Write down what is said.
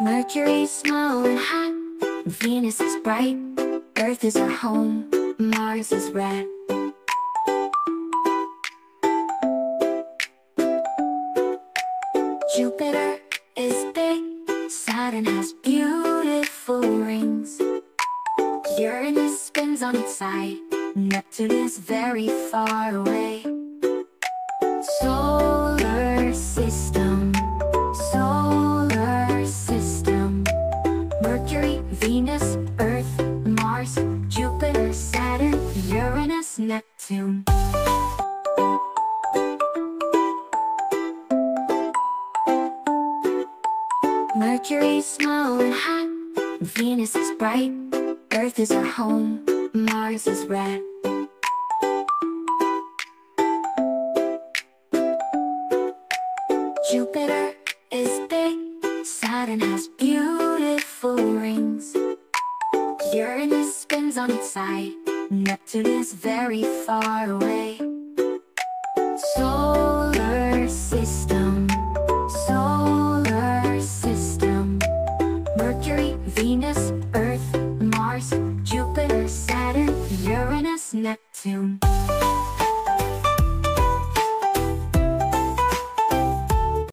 Mercury's small and hot, Venus is bright, Earth is our home, Mars is red. Jupiter is big, Saturn has beautiful rings. Uranus spins on its side, Neptune is very far away. Venus, Earth, Mars, Jupiter, Saturn, Uranus, Neptune. Mercury's small and hot, Venus is bright, Earth is our home, Mars is red. Jupiter is big, Saturn has rings. Uranus spins on its side, Neptune is very far away. Solar system, solar system. Mercury, Venus, Earth, Mars, Jupiter, Saturn, Uranus, Neptune.